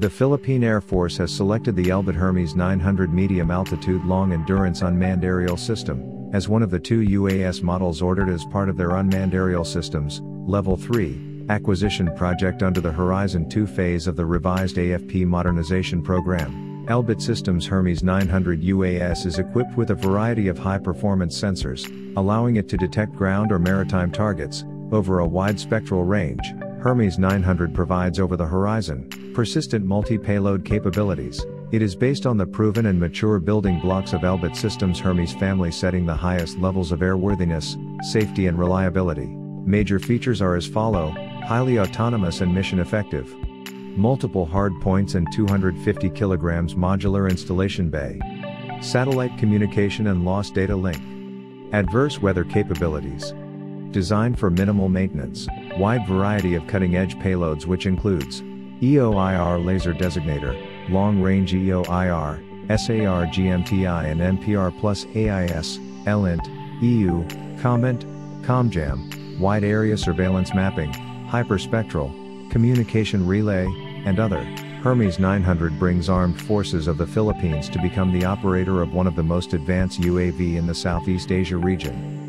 The Philippine Air Force has selected the Elbit Hermes 900 medium altitude long endurance unmanned aerial system as one of the two UAS models ordered as part of their unmanned aerial systems, Level 3, acquisition project under the Horizon 2 phase of the revised AFP modernization program. Elbit Systems Hermes 900 UAS is equipped with a variety of high performance sensors, allowing it to detect ground or maritime targets over a wide spectral range. Hermes 900 provides over the horizon, persistent multi-payload capabilities. It is based on the proven and mature building blocks of Elbit Systems Hermes family setting the highest levels of airworthiness, safety and reliability. Major features are as follow, highly autonomous and mission effective. Multiple hard points and 250 kilograms modular installation bay. Satellite communication and lost data link. Adverse weather capabilities. Designed for minimal maintenance, wide variety of cutting-edge payloads which includes EOIR laser designator, long-range EOIR, SAR GMTI and MPR plus AIS, ELINT, EU, COMINT, COMJAM, wide area surveillance mapping, hyperspectral, communication relay, and other. Hermes 900 brings armed forces of the Philippines to become the operator of one of the most advanced UAV in the Southeast Asia region.